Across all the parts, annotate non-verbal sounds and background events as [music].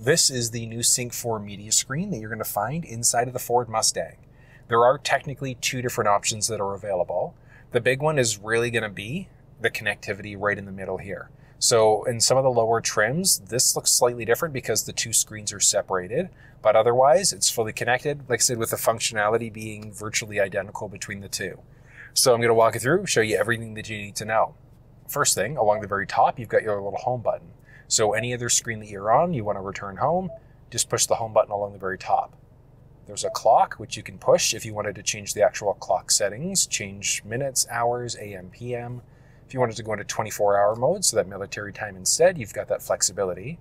This is the new Sync 4 media screen that you're going to find inside of the Ford Mustang. There are technically two different options that are available. The big one is really going to be the connectivity right in the middle here. So in some of the lower trims, this looks slightly different because the two screens are separated, but otherwise it's fully connected, like I said, with the functionality being virtually identical between the two. So I'm going to walk you through, show you everything that you need to know. First thing, along the very top, you've got your little home button. So any other screen that you're on, you want to return home, just push the home button along the very top. There's a clock, which you can push if you wanted to change the actual clock settings, change minutes, hours, AM, PM. If you wanted to go into 24 hour mode, so that military time instead, you've got that flexibility.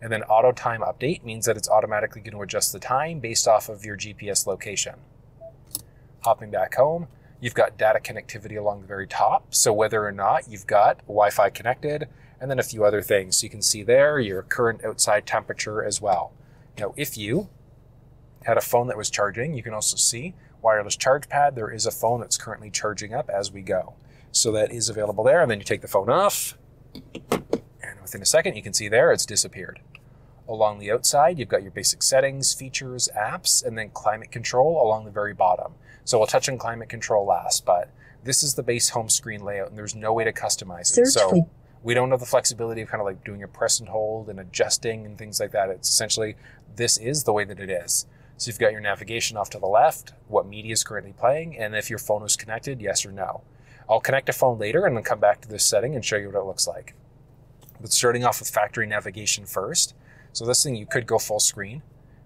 And then auto time update means that it's automatically going to adjust the time based off of your GPS location. Hopping back home, you've got data connectivity along the very top. So whether or not you've got Wi Fi connected, and then a few other things. So you can see there your current outside temperature as well. Now, if you had a phone that was charging, you can also see wireless charge pad. There is a phone that's currently charging up as we go. So that is available there. And then you take the phone off, and within a second, you can see there it's disappeared. Along the outside, you've got your basic settings, features, apps, and then climate control along the very bottom. So we'll touch on climate control last, but this is the base home screen layout, and there's no way to customize it. Search so we don't have the flexibility of kind of like doing a press and hold and adjusting and things like that. It's essentially this is the way that it is. So you've got your navigation off to the left, what media is currently playing, and if your phone is connected, yes or no. I'll connect a phone later and then come back to this setting and show you what it looks like. But starting off with factory navigation first. So this thing you could go full screen.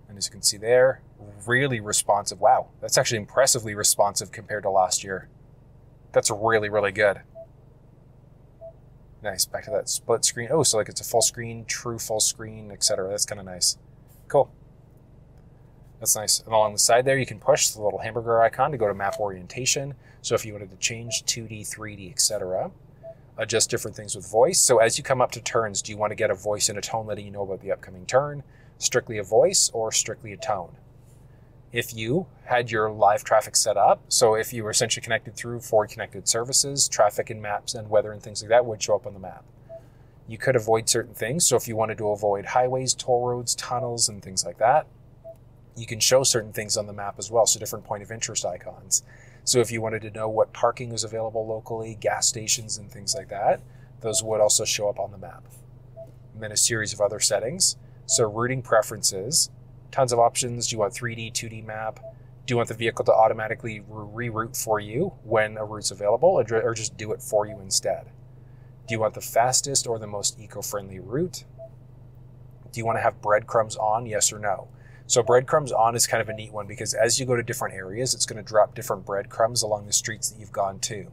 And as you can see there, really responsive. Wow, that's actually impressively responsive compared to last year. That's really, really good. Nice. Back to that split screen. Oh, so like it's a full screen, true full screen, etc. That's kind of nice. Cool. That's nice. And along the side there, you can push the little hamburger icon to go to map orientation. So if you wanted to change 2D, 3D, etc., adjust different things with voice. So as you come up to turns, do you want to get a voice and a tone letting you know about the upcoming turn, strictly a voice, or strictly a tone? If you had your live traffic set up, so if you were essentially connected through Ford connected services, traffic and maps and weather and things like that would show up on the map. You could avoid certain things. So if you wanted to avoid highways, toll roads, tunnels, and things like that, you can show certain things on the map as well. So different point of interest icons. So if you wanted to know what parking was available locally, gas stations, and things like that, those would also show up on the map. And then a series of other settings. So routing preferences, tons of options. Do you want 3D, 2D map? Do you want the vehicle to automatically reroute for you when a route's available, or just do it for you instead? Do you want the fastest or the most eco-friendly route? Do you want to have breadcrumbs on, yes or no? So breadcrumbs on is kind of a neat one because as you go to different areas, it's going to drop different breadcrumbs along the streets that you've gone to.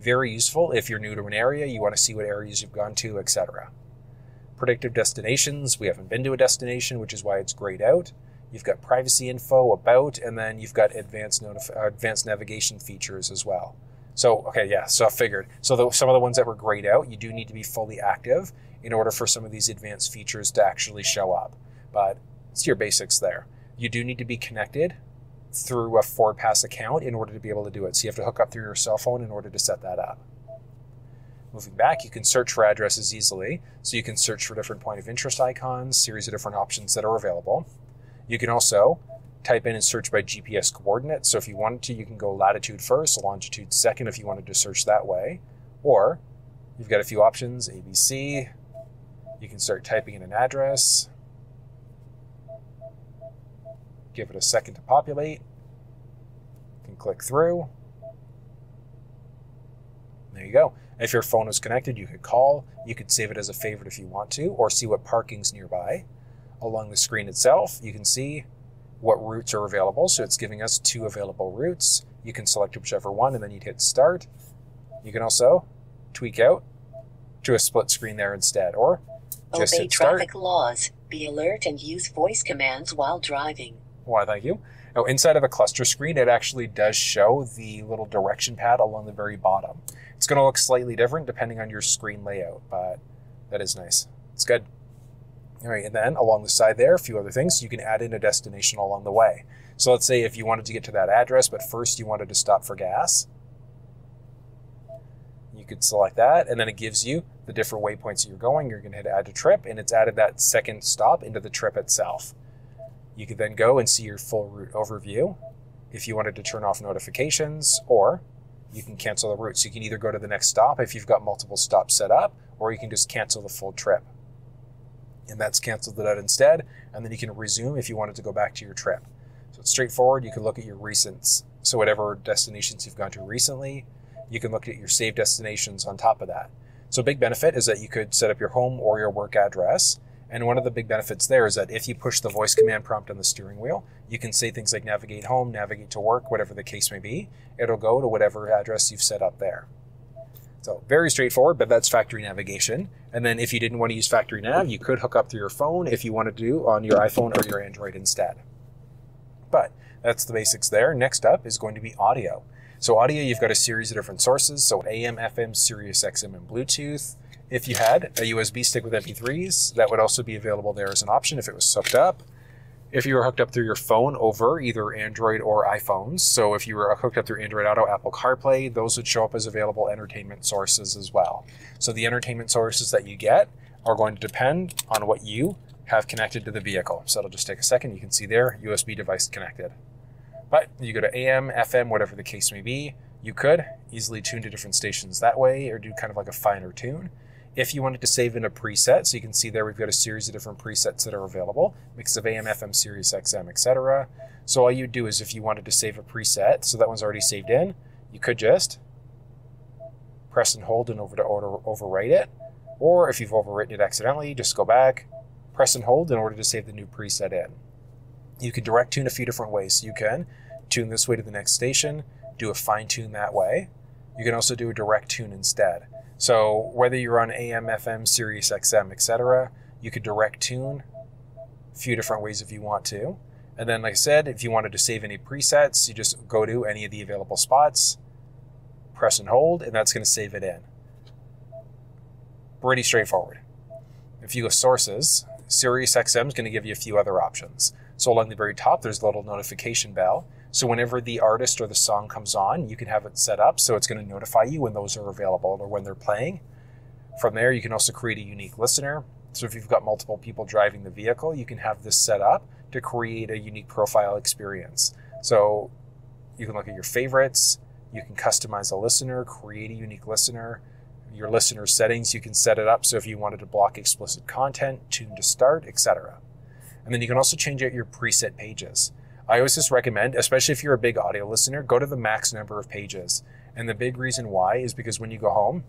Very useful if you're new to an area, you want to see what areas you've gone to, etc. Predictive destinations, we haven't been to a destination, which is why it's grayed out. You've got privacy info about, and then you've got advanced notif- uh, advanced navigation features as well. So okay, yeah, so I figured. So the, some of the ones that were grayed out, you do need to be fully active in order for some of these advanced features to actually show up. But it's your basics there. You do need to be connected through a Ford Pass account in order to be able to do it. So you have to hook up through your cell phone in order to set that up. Moving back, you can search for addresses easily. So you can search for different point of interest icons, series of different options that are available. You can also type in and search by GPS coordinates. So if you wanted to, you can go latitude first, longitude second if you wanted to search that way. Or you've got a few options, ABC. You can start typing in an address. Give it a second to populate. You can click through. There you go. If your phone is connected, you could call. You could save it as a favorite if you want to, or see what parking's nearby. Along the screen itself, you can see what routes are available. So it's giving us two available routes. You can select whichever one and then you'd hit start. You can also tweak out to a split screen there instead, or just Obey hit start. traffic laws. Be alert and use voice commands while driving. Why, thank you. Now, inside of a cluster screen, it actually does show the little direction pad along the very bottom. It's going to look slightly different depending on your screen layout, but that is nice. It's good. All right, and then along the side there, a few other things. You can add in a destination along the way. So let's say if you wanted to get to that address, but first you wanted to stop for gas, you could select that, and then it gives you the different waypoints that you're going. You're going to hit add to trip, and it's added that second stop into the trip itself. You could then go and see your full route overview if you wanted to turn off notifications, or you can cancel the route. So you can either go to the next stop if you've got multiple stops set up, or you can just cancel the full trip. And that's canceled it out instead, and then you can resume if you wanted to go back to your trip. So it's straightforward. You can look at your recents. So whatever destinations you've gone to recently, you can look at your saved destinations on top of that. So a big benefit is that you could set up your home or your work address. And one of the big benefits there is that if you push the voice command prompt on the steering wheel, you can say things like navigate home, navigate to work, whatever the case may be. It'll go to whatever address you've set up there. So very straightforward, but that's factory navigation. And then if you didn't want to use factory nav, you could hook up through your phone if you wanted to do on your iPhone or your Android instead. But that's the basics there. Next up is going to be audio. So audio, you've got a series of different sources. So AM, FM, Sirius XM, and Bluetooth. If you had a USB stick with MP3s, that would also be available there as an option if it was hooked up. If you were hooked up through your phone over either Android or iPhones, so if you were hooked up through Android Auto, Apple CarPlay, those would show up as available entertainment sources as well. So the entertainment sources that you get are going to depend on what you have connected to the vehicle. So it'll just take a second. You can see there, USB device connected. But you go to AM, FM, whatever the case may be, you could easily tune to different stations that way or do kind of like a finer tune. If you wanted to save in a preset, so you can see there we've got a series of different presets that are available, mix of AM, FM, Sirius XM, etc. So all you do is if you wanted to save a preset, so that one's already saved in, you could just press and hold and over to over, overwrite it. Or if you've overwritten it accidentally, just go back, press and hold in order to save the new preset in. You can direct tune a few different ways. You can tune this way to the next station, do a fine tune that way. You can also do a direct tune instead. So whether you're on AM, FM, Sirius XM, etc., you could direct tune a few different ways if you want to. And then, like I said, if you wanted to save any presets, you just go to any of the available spots, press and hold, and that's going to save it in. Pretty straightforward. If you go sources, Sirius XM is going to give you a few other options. So along the very top, there's a little notification bell. So whenever the artist or the song comes on, you can have it set up so it's going to notify you when those are available or when they're playing. From there, you can also create a unique listener. So if you've got multiple people driving the vehicle, you can have this set up to create a unique profile experience. So you can look at your favorites, you can customize a listener, create a unique listener. Your listener settings, you can set it up so if you wanted to block explicit content, tune to start, etc. And then you can also change out your preset pages. I always just recommend, especially if you're a big audio listener, go to the max number of pages. And the big reason why is because when you go home,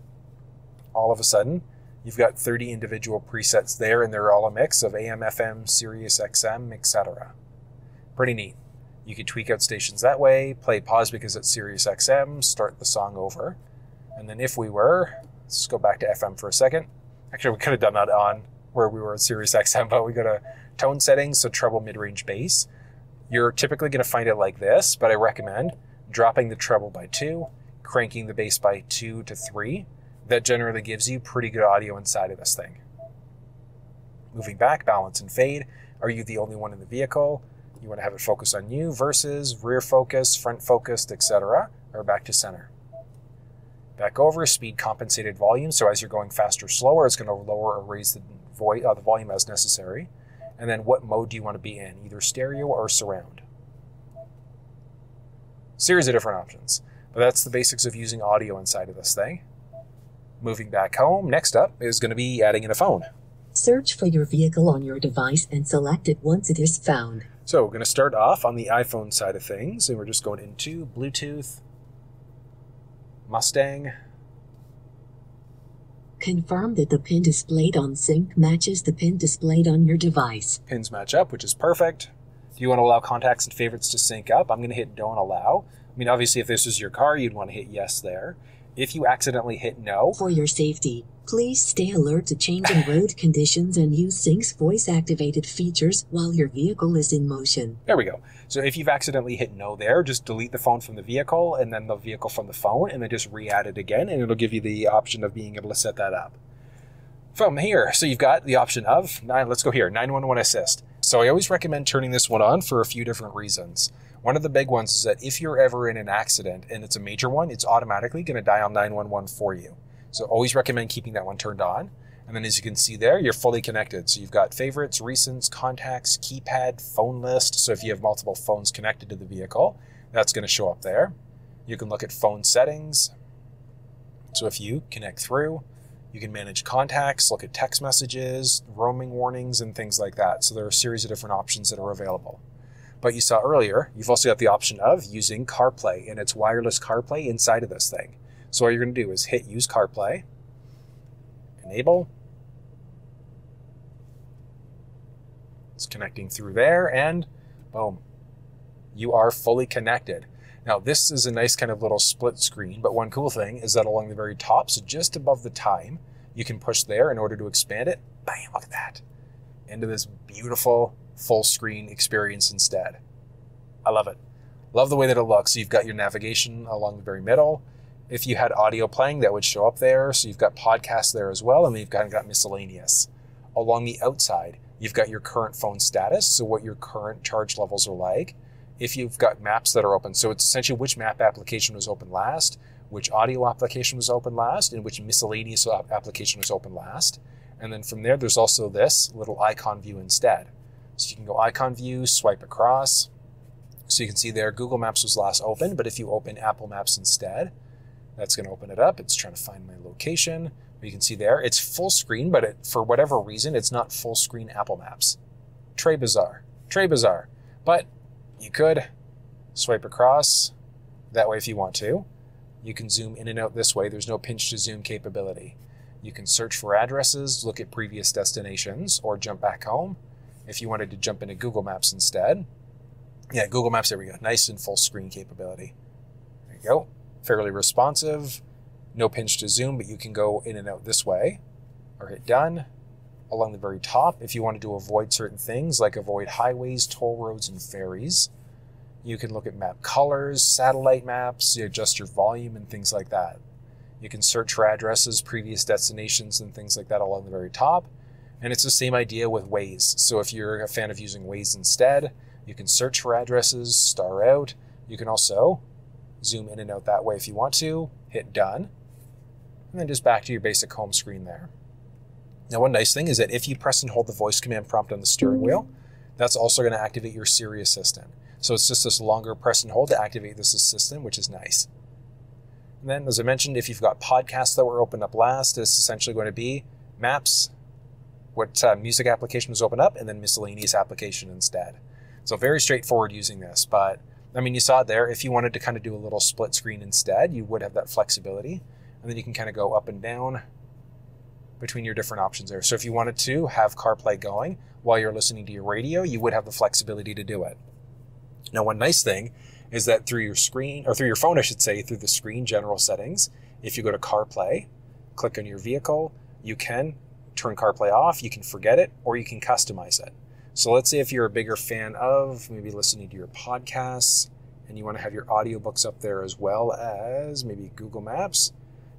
all of a sudden, you've got 30 individual presets there, and they're all a mix of AM, FM, Sirius XM, etc. Pretty neat. You could tweak out stations that way, play pause because it's Sirius XM, start the song over. And then if we were, let's go back to FM for a second. Actually, we could have done that on where we were at Sirius XM, but we go to tone settings, so treble, mid-range, bass. You're typically going to find it like this, but I recommend dropping the treble by two, cranking the bass by two to three. That generally gives you pretty good audio inside of this thing. Moving back, balance and fade. Are you the only one in the vehicle? You want to have it focus on you versus rear focus, front focused, etc. Or back to center. Back over, speed compensated volume. So as you're going faster, slower, it's going to lower or raise the, vo- uh, the volume as necessary and then what mode do you want to be in, either stereo or surround. Series of different options, but that's the basics of using audio inside of this thing. Moving back home, next up is going to be adding in a phone. Search for your vehicle on your device and select it once it is found. So we're going to start off on the iPhone side of things, and we're just going into Bluetooth, Mustang, Confirm that the pin displayed on sync matches the pin displayed on your device. Pins match up, which is perfect. Do you want to allow contacts and favorites to sync up? I'm going to hit don't allow. I mean, obviously, if this is your car, you'd want to hit yes there. If you accidentally hit no, For your safety, please stay alert to changing road [laughs] conditions and use Sync's voice activated features while your vehicle is in motion. there we go. So if you've accidentally hit no there, just delete the phone from the vehicle and then the vehicle from the phone, and then just re add it again, and it'll give you the option of being able to set that up. From here, so you've got the option of, nine, let's go here, 911 Assist. So I always recommend turning this one on for a few different reasons. One of the big ones is that if you're ever in an accident and it's a major one, it's automatically going to dial 911 for you. So always recommend keeping that one turned on. And then as you can see there, you're fully connected. So you've got favorites, recents, contacts, keypad, phone list. So if you have multiple phones connected to the vehicle, that's going to show up there. You can look at phone settings. So if you connect through, you can manage contacts, look at text messages, roaming warnings, and things like that. So there are a series of different options that are available. But you saw earlier, you've also got the option of using CarPlay, and it's wireless CarPlay inside of this thing. So all you're going to do is hit Use CarPlay, enable. It's connecting through there, and boom, you are fully connected. Now, this is a nice kind of little split screen, but one cool thing is that along the very top, so just above the time, you can push there in order to expand it. Bam, look at that. Into this beautiful full screen experience instead. I love it. Love the way that it looks. You've got your navigation along the very middle. If you had audio playing, that would show up there. So you've got podcasts there as well, and then you've kind of got miscellaneous. Along the outside, you've got your current phone status, so what your current charge levels are like. If you've got maps that are open, so it's essentially which map application was open last, which audio application was open last, and which miscellaneous application was open last. And then from there, there's also this little icon view instead. So you can go icon view, swipe across. So you can see there Google Maps was last open, but if you open Apple Maps instead, that's going to open it up. It's trying to find my location. You can see there, it's full screen, but it, for whatever reason, it's not full screen Apple Maps. Trey bizarre. Trey bizarre. But you could swipe across that way if you want to. You can zoom in and out this way. There's no pinch to zoom capability. You can search for addresses, look at previous destinations, or jump back home if you wanted to jump into Google Maps instead. Yeah, Google Maps, there we go. Nice and full screen capability. There you go. Fairly responsive. No pinch to zoom, but you can go in and out this way or hit done. Along the very top, if you wanted to avoid certain things like avoid highways, toll roads, and ferries, you can look at map colors, satellite maps, you adjust your volume, and things like that. You can search for addresses, previous destinations, and things like that along the very top. And it's the same idea with Waze. So if you're a fan of using Waze instead, you can search for addresses, star out. You can also zoom in and out that way if you want to, hit done, and then just back to your basic home screen there. Now, one nice thing is that if you press and hold the voice command prompt on the steering wheel, that's also going to activate your Siri assistant. So it's just this longer press and hold to activate this assistant, which is nice. And then, as I mentioned, if you've got podcasts that were opened up last, it's essentially going to be maps, what uh, music application was open up, and then miscellaneous application instead. So very straightforward using this, but I mean, you saw it there. If you wanted to kind of do a little split screen instead, you would have that flexibility, and then you can kind of go up and down between your different options there. So if you wanted to have CarPlay going while you're listening to your radio, you would have the flexibility to do it. Now, one nice thing is that through your screen, or through your phone, I should say, through the screen general settings, if you go to CarPlay, click on your vehicle, you can turn CarPlay off, you can forget it, or you can customize it. So let's say if you're a bigger fan of maybe listening to your podcasts and you want to have your audiobooks up there as well as maybe Google Maps,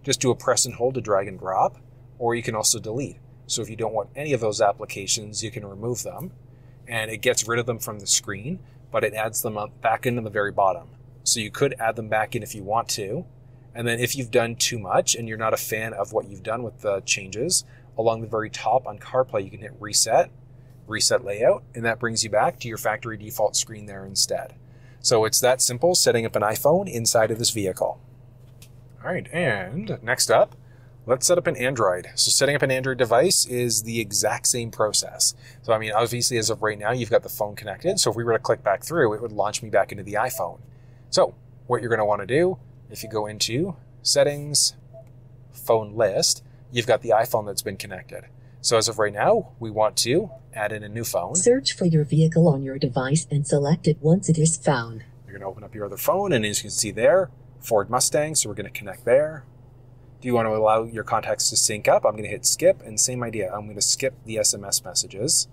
just do a press and hold to drag and drop, or you can also delete. So if you don't want any of those applications, you can remove them and it gets rid of them from the screen, but it adds them up back into the very bottom. So you could add them back in if you want to. And then if you've done too much and you're not a fan of what you've done with the changes, along the very top on CarPlay, you can hit reset, reset layout, and that brings you back to your factory default screen there instead. So it's that simple setting up an iPhone inside of this vehicle. All right, and next up, let's set up an Android. So setting up an Android device is the exact same process. So I mean, obviously as of right now, you've got the phone connected. So if we were to click back through, it would launch me back into the iPhone. So what you're gonna wanna do, if you go into settings, phone list, you've got the iPhone that's been connected. So as of right now, we want to add in a new phone. Search for your vehicle on your device and select it once it is found. You're going to open up your other phone, and as you can see there, Ford Mustang. So we're going to connect there. Do you want to allow your contacts to sync up? I'm going to hit skip, and same idea. I'm going to skip the SMS messages.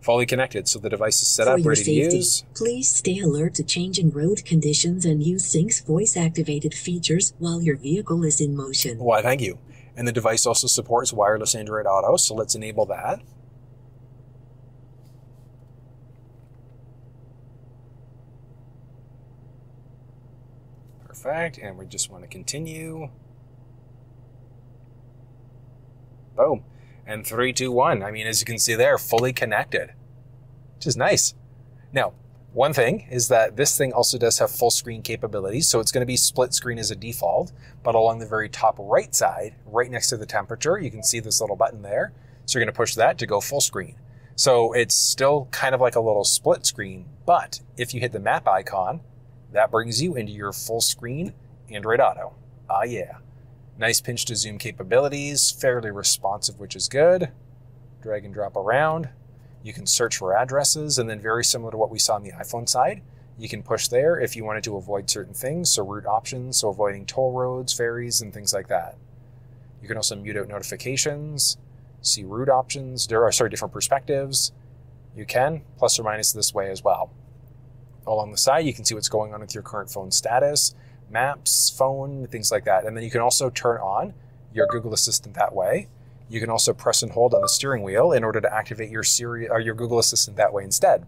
Fully connected, so the device is set For up, ready safety, to use. please stay alert to changing road conditions and use Sync's voice activated features while your vehicle is in motion. Why, thank you. And the device also supports wireless Android Auto, so let's enable that. Perfect. And we just want to continue. Boom. And three, two, one. I mean, as you can see there, fully connected, which is nice. Now, one thing is that this thing also does have full screen capabilities, so it's going to be split screen as a default, but along the very top right side, right next to the temperature, you can see this little button there. So you're going to push that to go full screen. So it's still kind of like a little split screen, but if you hit the map icon, that brings you into your full screen Android Auto. Ah, yeah. Nice pinch to zoom capabilities, fairly responsive, which is good. Drag and drop around. You can search for addresses, and then very similar to what we saw on the iPhone side, you can push there if you wanted to avoid certain things, so route options, so avoiding toll roads, ferries, and things like that. You can also mute out notifications, see route options, there are sorry, different perspectives. You can, plus or minus this way as well. Along the side, you can see what's going on with your current phone status, maps, phone, things like that. And then you can also turn on your Google Assistant that way. You can also press and hold on the steering wheel in order to activate your Siri or your Google Assistant that way instead.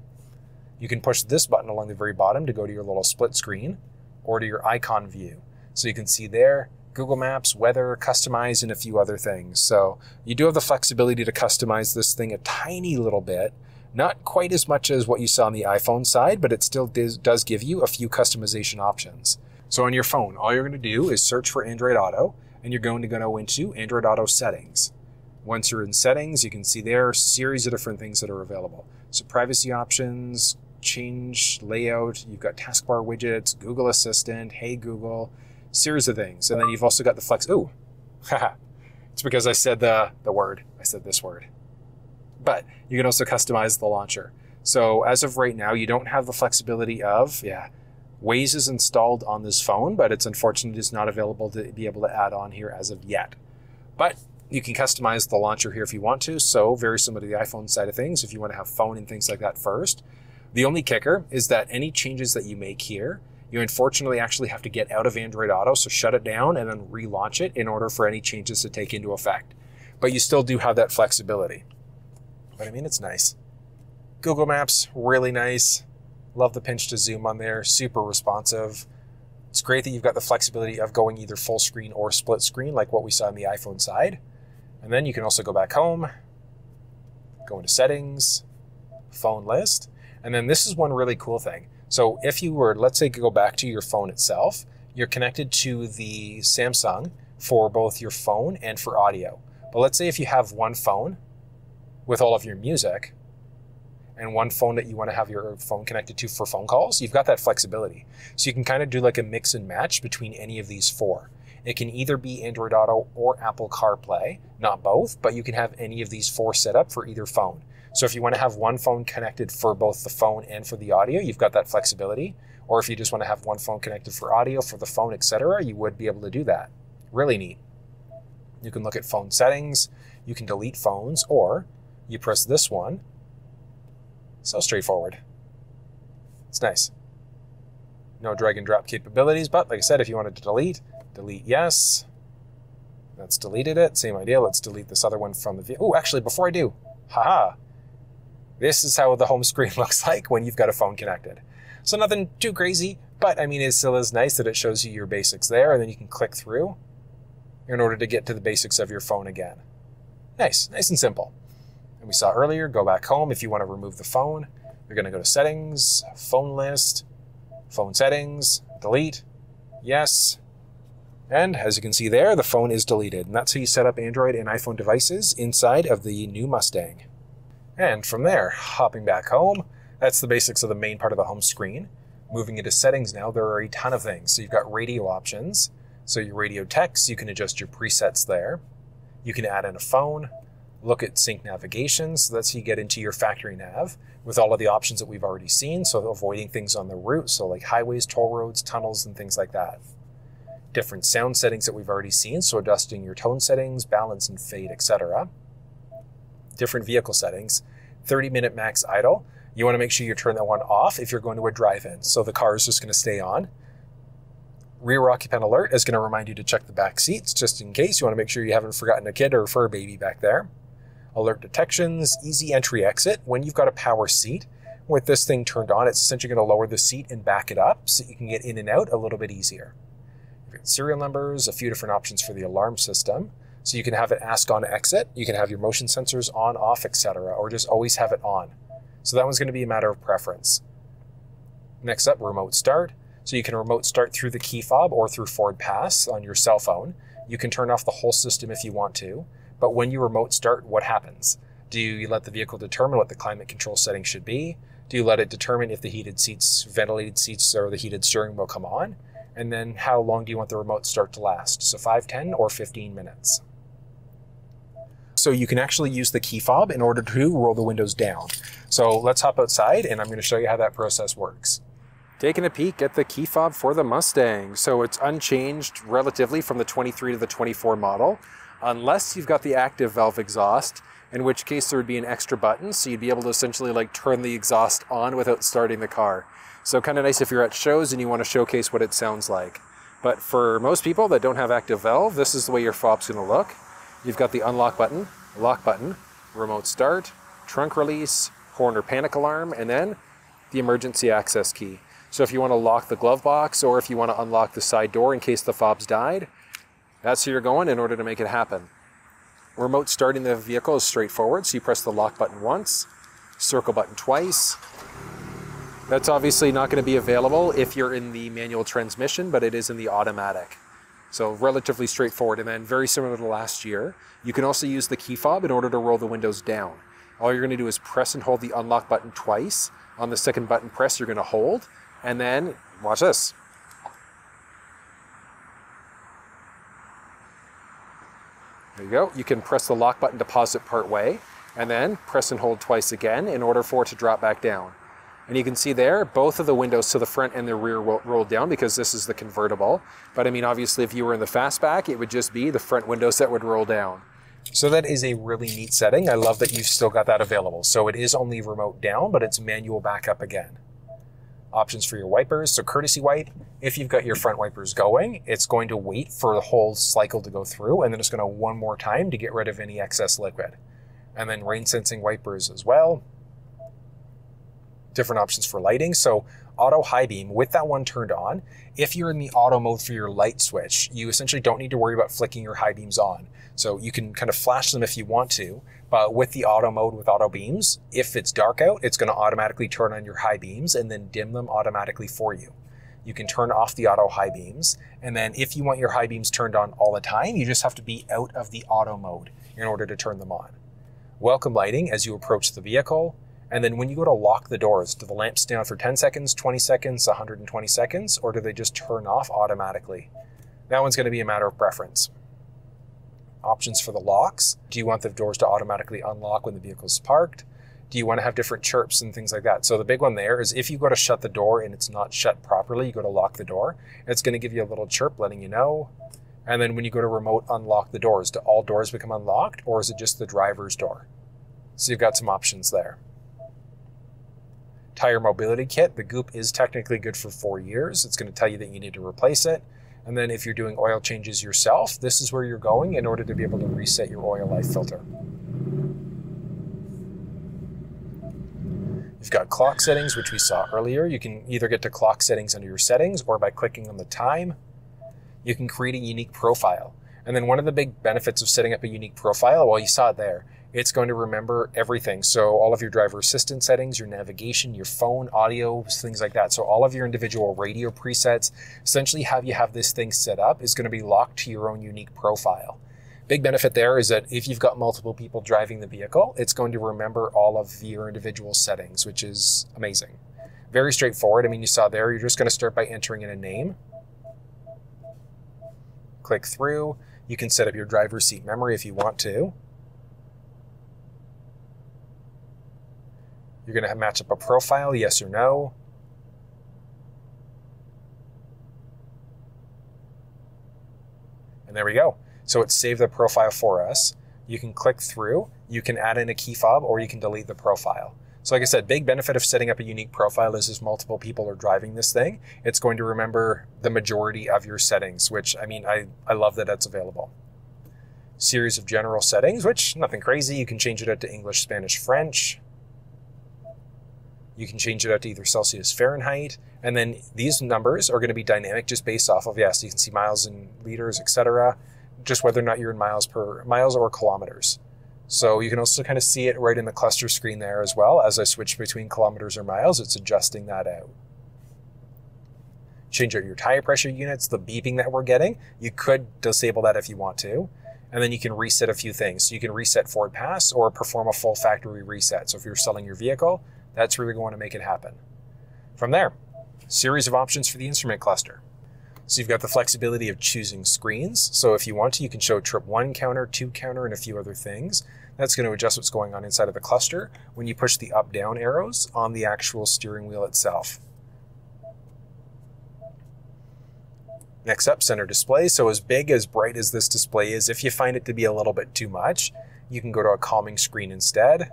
You can push this button along the very bottom to go to your little split screen or to your icon view. So you can see there Google Maps, weather, customize, and a few other things. So you do have the flexibility to customize this thing a tiny little bit. Not quite as much as what you saw on the iPhone side, but it still does give you a few customization options. So on your phone, all you're going to do is search for Android Auto, and you're going to go into Android Auto settings. Once you're in settings, you can see there a series of different things that are available. So privacy options, change layout, you've got taskbar widgets, Google Assistant, Hey Google, series of things. And then you've also got the flex. Ooh, [laughs] haha. it's because I said the, the word. I said this word. But you can also customize the launcher. So as of right now, you don't have the flexibility of, yeah, Waze is installed on this phone, but it's unfortunate it's not available to be able to add on here as of yet. But you can customize the launcher here if you want to. So very similar to the iPhone side of things, if you want to have phone and things like that first. The only kicker is that any changes that you make here, you unfortunately actually have to get out of Android Auto, so shut it down and then relaunch it in order for any changes to take into effect. But you still do have that flexibility. But I mean, it's nice. Google Maps, really nice. Love the pinch to zoom on there, super responsive. It's great that you've got the flexibility of going either full screen or split screen, like what we saw on the iPhone side. And then you can also go back home, go into settings, phone list. And then this is one really cool thing. So if you were, let's say, go back to your phone itself, you're connected to the Samsung for both your phone and for audio. But let's say if you have one phone with all of your music and one phone that you want to have your phone connected to for phone calls, you've got that flexibility. So you can kind of do like a mix and match between any of these four. It can either be Android Auto or Apple CarPlay, not both, but you can have any of these four set up for either phone. So if you want to have one phone connected for both the phone and for the audio, you've got that flexibility. Or if you just want to have one phone connected for audio, for the phone, etc., you would be able to do that. Really neat. You can look at phone settings, you can delete phones, or you press this one. So straightforward. It's nice. No drag and drop capabilities, but like I said, if you wanted to delete, Delete yes. That's deleted it. Same idea. Let's delete this other one from the view. Oh, actually, before I do, haha. This is how the home screen [laughs] looks like when you've got a phone connected. So nothing too crazy, but I mean, it still is nice that it shows you your basics there, and then you can click through in order to get to the basics of your phone again. Nice, nice and simple. And we saw earlier, go back home if you want to remove the phone. You're going to go to settings, phone list, phone settings, delete, yes, and as you can see there, the phone is deleted. And that's how you set up Android and iPhone devices inside of the new Mustang. And from there, hopping back home, that's the basics of the main part of the home screen. Moving into settings now, there are a ton of things. So you've got radio options. So your radio text, you can adjust your presets there. You can add in a phone, look at sync navigation. So that's how you get into your factory nav with all of the options that we've already seen. So avoiding things on the route. So like highways, toll roads, tunnels, and things like that different sound settings that we've already seen, so adjusting your tone settings, balance and fade, etc. Different vehicle settings, 30 minute max idle. You want to make sure you turn that one off if you're going to a drive-in, so the car is just going to stay on. Rear occupant alert is going to remind you to check the back seats just in case. You want to make sure you haven't forgotten a kid or a fur baby back there. Alert detections, easy entry exit. When you've got a power seat, with this thing turned on, it's essentially going to lower the seat and back it up so you can get in and out a little bit easier. Serial numbers, a few different options for the alarm system. So you can have it ask on exit, you can have your motion sensors on, off, etc., or just always have it on. So that one's going to be a matter of preference. Next up, remote start. So you can remote start through the key fob or through Ford Pass on your cell phone. You can turn off the whole system if you want to, but when you remote start, what happens? Do you let the vehicle determine what the climate control settings should be? Do you let it determine if the heated seats, ventilated seats, or the heated steering will come on? And then how long do you want the remote start to last? So 5, 10, or 15 minutes. So you can actually use the key fob in order to roll the windows down. So let's hop outside and I'm going to show you how that process works. Taking a peek at the key fob for the Mustang. So it's unchanged relatively from the 23 to the 24 model, unless you've got the active valve exhaust, in which case there would be an extra button, so you'd be able to essentially like turn the exhaust on without starting the car. So kind of nice if you're at shows and you want to showcase what it sounds like. But for most people that don't have active valve, this is the way your fob's going to look. You've got the unlock button, lock button, remote start, trunk release, horn or panic alarm, and then the emergency access key. So if you want to lock the glove box or if you want to unlock the side door in case the fob's died, that's where you're going in order to make it happen. Remote starting the vehicle is straightforward. So you press the lock button once, circle button twice. That's obviously not going to be available if you're in the manual transmission, but it is in the automatic. So relatively straightforward. And then very similar to last year, you can also use the key fob in order to roll the windows down. All you're going to do is press and hold the unlock button twice. On the second button press, you're going to hold, and then, watch this. There you go. You can press the lock button to pause it part way, and then press and hold twice again in order for it to drop back down. And you can see there, both of the windows to the front and the rear rolled down because this is the convertible. But I mean, obviously, if you were in the fastback, it would just be the front windows that would roll down. So that is a really neat setting. I love that you've still got that available. So it is only remote down, but it's manual back up again options for your wipers. So courtesy wipe, if you've got your front wipers going, it's going to wait for the whole cycle to go through and then it's going to one more time to get rid of any excess liquid. And then rain sensing wipers as well. Different options for lighting. So auto high beam with that one turned on. If you're in the auto mode for your light switch, you essentially don't need to worry about flicking your high beams on. So you can kind of flash them if you want to, but with the auto mode with auto beams, if it's dark out, it's going to automatically turn on your high beams and then dim them automatically for you. You can turn off the auto high beams. And then if you want your high beams turned on all the time, you just have to be out of the auto mode in order to turn them on. Welcome lighting as you approach the vehicle. And then when you go to lock the doors, do the lamps stay on for 10 seconds, 20 seconds, 120 seconds, or do they just turn off automatically? That one's going to be a matter of preference options for the locks. Do you want the doors to automatically unlock when the vehicle is parked? Do you want to have different chirps and things like that? So the big one there is if you go to shut the door and it's not shut properly, you go to lock the door, it's going to give you a little chirp letting you know. And then when you go to remote unlock the doors, do all doors become unlocked or is it just the driver's door? So you've got some options there. Tire mobility kit, the Goop is technically good for four years. It's going to tell you that you need to replace it. And then if you're doing oil changes yourself, this is where you're going in order to be able to reset your oil life filter. You've got clock settings, which we saw earlier. You can either get to clock settings under your settings or by clicking on the time. You can create a unique profile. And then one of the big benefits of setting up a unique profile, well, you saw it there, it's going to remember everything. So all of your driver assistance settings, your navigation, your phone, audio, things like that. So all of your individual radio presets, essentially how you have this thing set up is going to be locked to your own unique profile. Big benefit there is that if you've got multiple people driving the vehicle, it's going to remember all of your individual settings, which is amazing. Very straightforward. I mean, you saw there, you're just going to start by entering in a name. Click through. You can set up your driver's seat memory if you want to. You're going to match up a profile, yes or no. And there we go. So it saved the profile for us. You can click through, you can add in a key fob, or you can delete the profile. So like I said, big benefit of setting up a unique profile is as multiple people are driving this thing, it's going to remember the majority of your settings, which I mean, I, I love that it's available. Series of general settings, which nothing crazy. You can change it out to English, Spanish, French You can change it out to either Celsius, Fahrenheit, and then these numbers are going to be dynamic just based off of yes, you can see miles and liters, etc. Just whether or not you're in miles per miles or kilometers. So you can also kind of see it right in the cluster screen there as well. As I switch between kilometers or miles, it's adjusting that out. Change out your tire pressure units, the beeping that we're getting. You could disable that if you want to. And then you can reset a few things. So you can reset FordPass or perform a full factory reset. So if you're selling your vehicle, that's where you're going to make it happen. From there, series of options for the instrument cluster. So you've got the flexibility of choosing screens. So if you want to, you can show trip one counter, two counter, and a few other things. That's going to adjust what's going on inside of the cluster when you push the up down arrows on the actual steering wheel itself. Next up, center display. So as big, as bright as this display is, if you find it to be a little bit too much, you can go to a calming screen instead.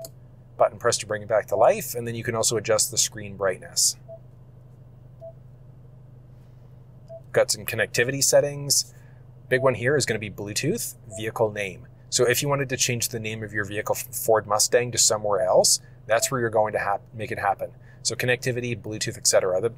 Button press to bring it back to life, and then you can also adjust the screen brightness. Got some connectivity settings. Big one here is going to be Bluetooth vehicle name. So if you wanted to change the name of your vehicle from Ford Mustang to somewhere else, that's where you're going to make it happen. So connectivity, Bluetooth, etc. The,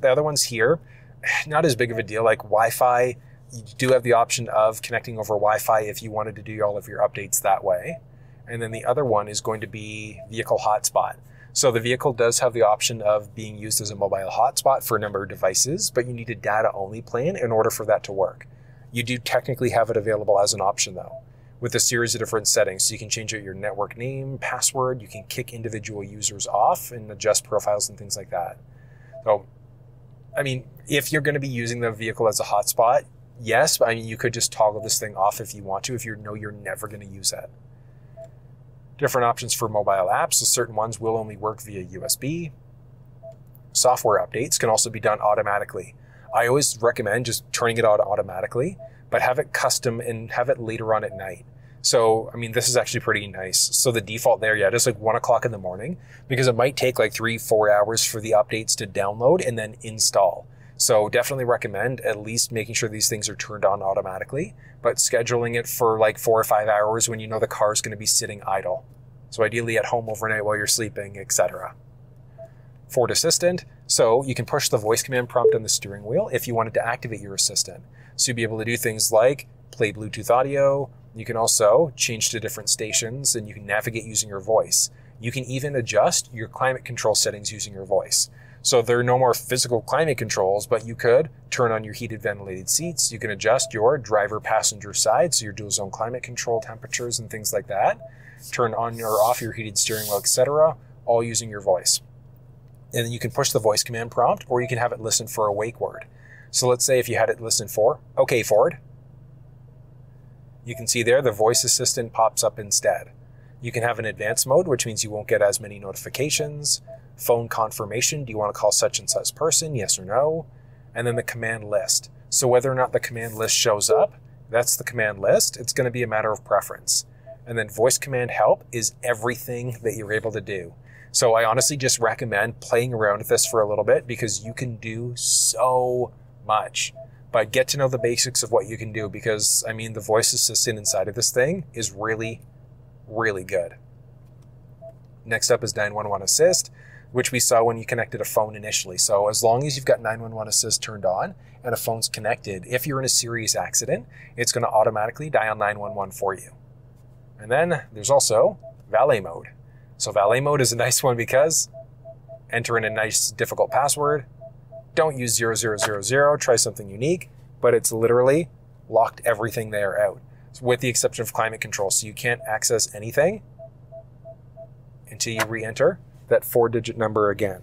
the other ones here, [sighs] not as big of a deal. Like Wi-Fi, you do have the option of connecting over Wi-Fi if you wanted to do all of your updates that way. And then the other one is going to be vehicle hotspot. So the vehicle does have the option of being used as a mobile hotspot for a number of devices, but you need a data only plan in order for that to work. You do technically have it available as an option though, with a series of different settings. So you can change out your network name, password, you can kick individual users off and adjust profiles and things like that. So, I mean, if you're going to be using the vehicle as a hotspot, yes, I mean, you could just toggle this thing off if you want to, if you know you're never going to use it different options for mobile apps. So certain ones will only work via USB. Software updates can also be done automatically. I always recommend just turning it on automatically, but have it custom and have it later on at night. So, I mean, this is actually pretty nice. So the default there, yeah, just like one o'clock in the morning, because it might take like three, four hours for the updates to download and then install. So definitely recommend at least making sure these things are turned on automatically, but scheduling it for like four or five hours when you know the car is going to be sitting idle. So ideally at home overnight while you're sleeping, etc. Ford Assistant. So you can push the voice command prompt on the steering wheel if you wanted to activate your assistant. So you'd be able to do things like play Bluetooth audio. You can also change to different stations and you can navigate using your voice. You can even adjust your climate control settings using your voice. So there are no more physical climate controls, but you could turn on your heated ventilated seats. You can adjust your driver passenger side, so your dual zone climate control temperatures and things like that. Turn on or off your heated steering wheel, etc., all using your voice. And then you can push the voice command prompt, or you can have it listen for a wake word. So let's say if you had it listen for, okay, Ford. You can see there the voice assistant pops up instead. You can have an advanced mode, which means you won't get as many notifications phone confirmation. Do you want to call such and such person? Yes or no? And then the command list. So whether or not the command list shows up, that's the command list. It's going to be a matter of preference. And then voice command help is everything that you're able to do. So I honestly just recommend playing around with this for a little bit because you can do so much. But get to know the basics of what you can do because I mean the voice assistant inside of this thing is really, really good. Next up is 911 Assist which we saw when you connected a phone initially. So as long as you've got 911 assist turned on and a phone's connected, if you're in a serious accident, it's going to automatically dial 911 for you. And then there's also valet mode. So valet mode is a [laughs] nice one because enter in a nice difficult password. Don't use 0000, try something unique, but it's literally locked everything there out with the exception of climate control. So you can't access anything until you re-enter that four digit number again.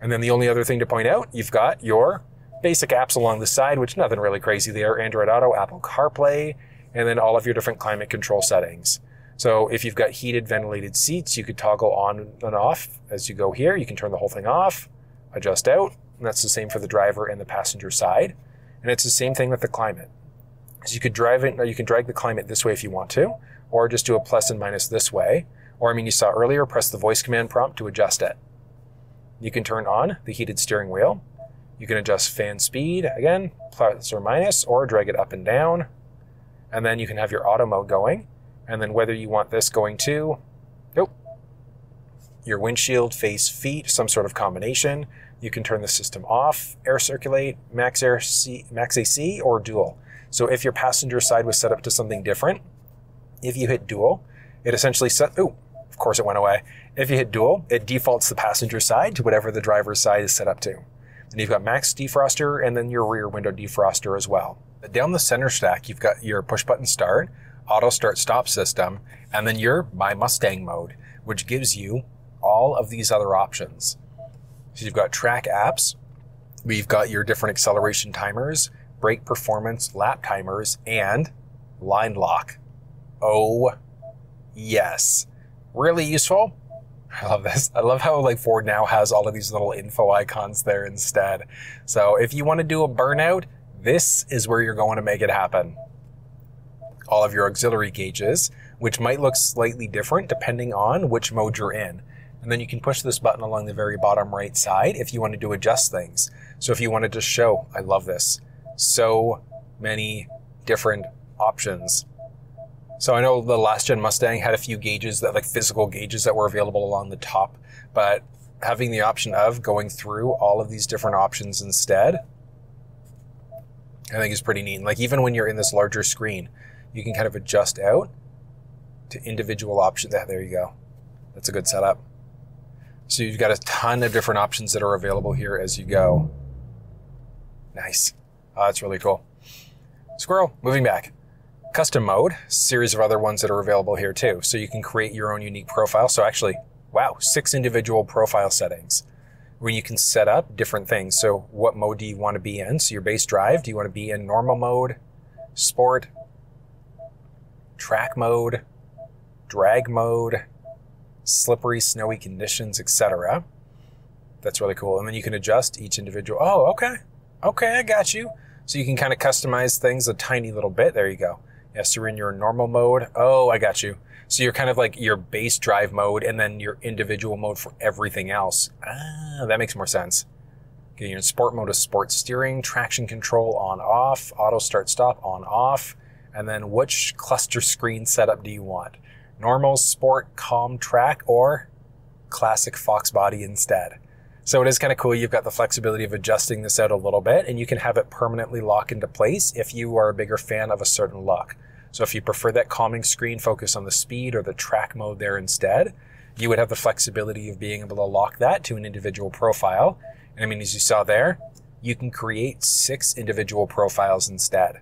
And then the only other thing to point out, you've got your basic apps along the side, which nothing really crazy there. Android Auto, Apple CarPlay, and then all of your different climate control settings. So if you've got heated ventilated seats, you could toggle on and off as you go here. You can turn the whole thing off, adjust out, and that's the same for the driver and the passenger side. And it's the same thing with the climate. So you could drive it, you can drag the climate this way if you want to, or just do a plus and minus this way. Or, I mean, you saw earlier, press the voice command prompt to adjust it. You can turn on the heated steering wheel. You can adjust fan speed, again, plus or minus, or drag it up and down. And then you can have your auto mode going. And then whether you want this going to, nope, your windshield, face, feet, some sort of combination. You can turn the system off, air circulate, max air C, max AC, or dual. So if your passenger side was set up to something different, if you hit dual, it essentially set. Ooh, course it went away. If you hit dual, it defaults the passenger side to whatever the driver's side is set up to. Then you've got max defroster and then your rear window defroster as well. Down the center stack, you've got your push button start, auto start stop system, and then your My Mustang mode, which gives you all of these other options. So you've got track apps, we've got your different acceleration timers, brake performance, lap timers, and line lock. Oh, yes. Really useful. I love this. I love how like Ford now has all of these little info icons there instead. So if you want to do a burnout, this is where you're going to make it happen. All of your auxiliary gauges, which might look slightly different depending on which mode you're in. And then you can push this button along the very bottom right side if you wanted to adjust things. So if you wanted to show, I love this, so many different options. So I know the last gen Mustang had a few gauges that like physical gauges that were available along the top, but having the option of going through all of these different options instead, I think is pretty neat. Like even when you're in this larger screen, you can kind of adjust out to individual options. there you go. That's a good setup. So you've got a ton of different options that are available here as you go. Nice. Oh, that's really cool. Squirrel, moving back custom mode, series of other ones that are available here too. So you can create your own unique profile. So actually, wow, six individual profile settings where you can set up different things. So what mode do you want to be in? So your base drive, do you want to be in normal mode, sport, track mode, drag mode, slippery, snowy conditions, etc. That's really cool. And then you can adjust each individual. Oh, okay. Okay, I got you. So you can kind of customize things a tiny little bit. There you go. Yes, you're in your normal mode. Oh, I got you. So you're kind of like your base drive mode and then your individual mode for everything else. Ah, that makes more sense. Okay, you're in sport mode of sport steering, traction control on off, auto start stop on off, and then which cluster screen setup do you want? Normal, sport, calm track, or classic Fox body instead? So it is kind of cool. You've got the flexibility of adjusting this out a little bit and you can have it permanently lock into place if you are a bigger fan of a certain look. So if you prefer that calming screen, focus on the speed or the track mode there instead, you would have the flexibility of being able to lock that to an individual profile. And I mean, as you saw there, you can create six individual profiles instead.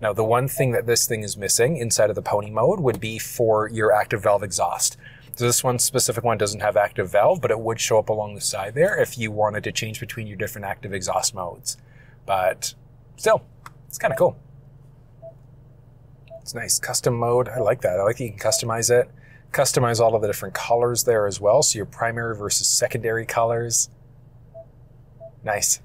Now, the one thing that this thing is missing inside of the pony mode would be for your active valve exhaust. This one specific one doesn't have active valve, but it would show up along the side there if you wanted to change between your different active exhaust modes. But still, it's kind of cool. It's nice. Custom mode. I like that. I like that you can customize it. Customize all of the different colors there as well. So your primary versus secondary colors. Nice.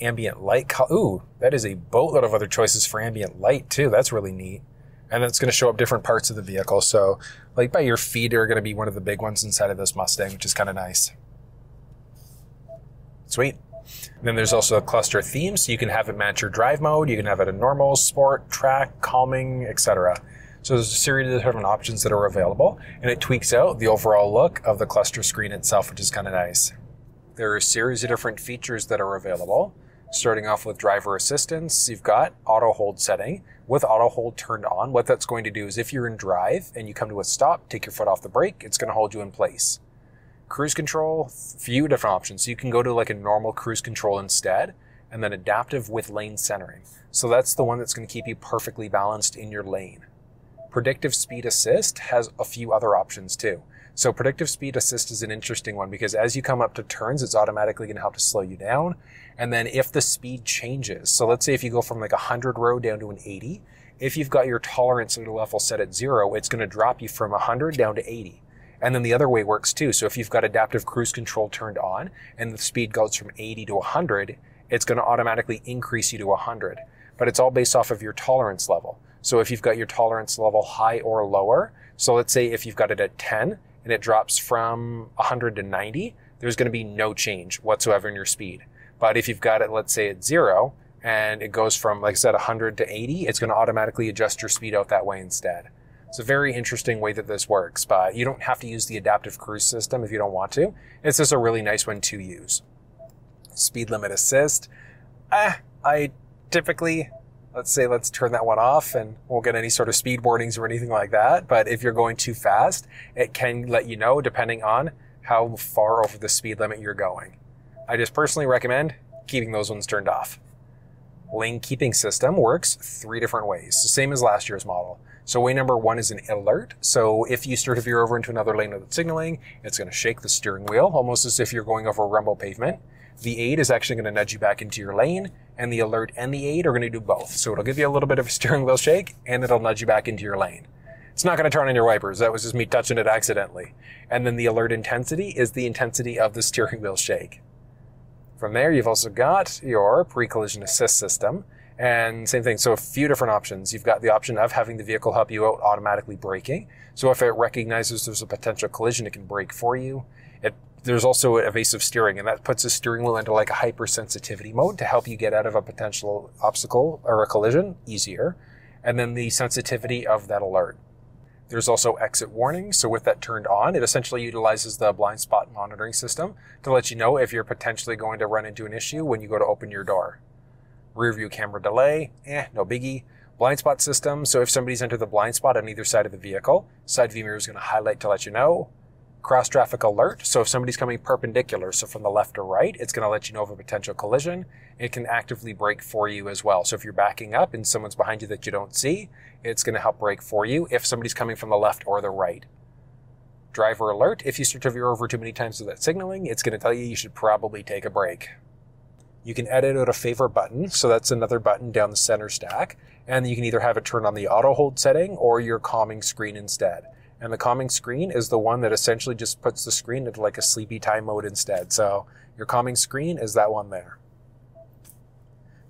Ambient light. Ooh, that is a boatload of other choices for ambient light too. That's really neat and it's going to show up different parts of the vehicle. So, like by your feet are going to be one of the big ones inside of this Mustang, which is kind of nice. Sweet. And then there's also a cluster theme, so you can have it match your drive mode. You can have it in normal, sport, track, calming, etc. So there's a series of different options that are available, and it tweaks out the overall look of the cluster screen itself, which is kind of nice. There are a series of different features that are available. Starting off with driver assistance, you've got auto hold setting. With auto hold turned on, what that's going to do is if you're in drive and you come to a stop, take your foot off the brake, it's going to hold you in place. Cruise control, few different options. You can go to like a normal cruise control instead, and then adaptive with lane centering. So that's the one that's going to keep you perfectly balanced in your lane. Predictive speed assist has a few other options too. So predictive speed assist is an interesting one because as you come up to turns, it's automatically going to help to slow you down. And then if the speed changes, so let's say if you go from like a 100 row down to an 80, if you've got your tolerance at a level set at zero, it's going to drop you from 100 down to 80. And then the other way works too. So if you've got adaptive cruise control turned on and the speed goes from 80 to 100, it's going to automatically increase you to 100. But it's all based off of your tolerance level. So if you've got your tolerance level high or lower, so let's say if you've got it at 10 and it drops from 100 to 90, there's going to be no change whatsoever in your speed. But if you've got it, let's say at zero, and it goes from, like I said, 100 to 80, it's going to automatically adjust your speed out that way instead. It's a very interesting way that this works, but you don't have to use the adaptive cruise system if you don't want to. It's just a really nice one to use. Speed limit assist. Eh, I typically, let's say, let's turn that one off and won't get any sort of speed warnings or anything like that. But if you're going too fast, it can let you know depending on how far over the speed limit you're going. I just personally recommend keeping those ones turned off. Lane keeping system works three different ways, the same as last year's model. So way number one is an alert. So if you start to veer over into another lane without signaling, it's going to shake the steering wheel, almost as if you're going over a rumble pavement. The aid is actually going to nudge you back into your lane, and the alert and the aid are going to do both. So it'll give you a little bit of a steering wheel shake, and it'll nudge you back into your lane. It's not going to turn on your wipers. That was just me touching it accidentally. And then the alert intensity is the intensity of the steering wheel shake. From there, you've also got your pre-collision assist system. And same thing. So a few different options. You've got the option of having the vehicle help you out automatically braking. So if it recognizes there's a potential collision, it can brake for you. It, there's also evasive steering, and that puts the steering wheel into like a hypersensitivity mode to help you get out of a potential obstacle or a collision easier. And then the sensitivity of that alert. There's also exit warning. So with that turned on, it essentially utilizes the blind spot monitoring system to let you know if you're potentially going to run into an issue when you go to open your door. Rear view camera delay, eh, no biggie. Blind spot system. So if somebody's entered the blind spot on either side of the vehicle, side view mirror is going to highlight to let you know. Cross traffic alert. So if somebody's coming perpendicular, so from the left or right, it's going to let you know of a potential collision. It can actively brake for you as well. So if you're backing up and someone's behind you that you don't see, it's going to help brake for you if somebody's coming from the left or the right. Driver alert. If you start to veer over too many times without signaling, it's going to tell you you should probably take a break. You can edit out a favor button, so that's another button down the center stack, and you can either have it turn on the auto hold setting or your calming screen instead. And the calming screen is the one that essentially just puts the screen into like a sleepy time mode instead. So your calming screen is that one there.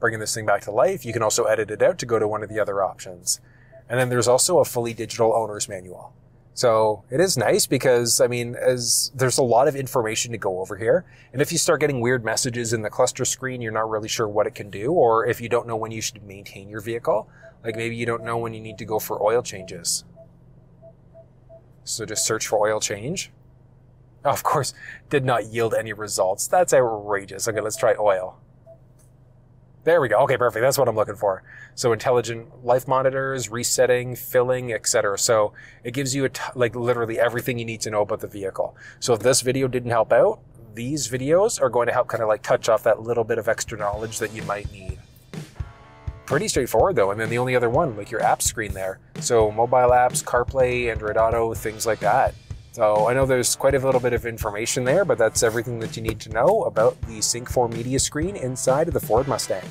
Bringing this thing back to life, you can also edit it out to go to one of the other options. And then there's also a fully digital owner's manual. So it is nice because, I mean, as there's a lot of information to go over here. And if you start getting weird messages in the cluster screen, you're not really sure what it can do, or if you don't know when you should maintain your vehicle, like maybe you don't know when you need to go for oil changes. So just search for oil change. Of course, did not yield any results. That's outrageous. Okay, let's try oil. There we go. Okay, perfect. That's what I'm looking for. So intelligent life monitors, resetting, filling, etc. So it gives you like literally everything you need to know about the vehicle. So if this video didn't help out, these videos are going to help kind of like touch off that little bit of extra knowledge that you might need. Pretty straightforward though. And then the only other one, like your app screen there. So mobile apps, CarPlay, Android Auto, things like that. So I know there's quite a little bit of information there, but that's everything that you need to know about the Sync 4 media screen inside of the Ford Mustang.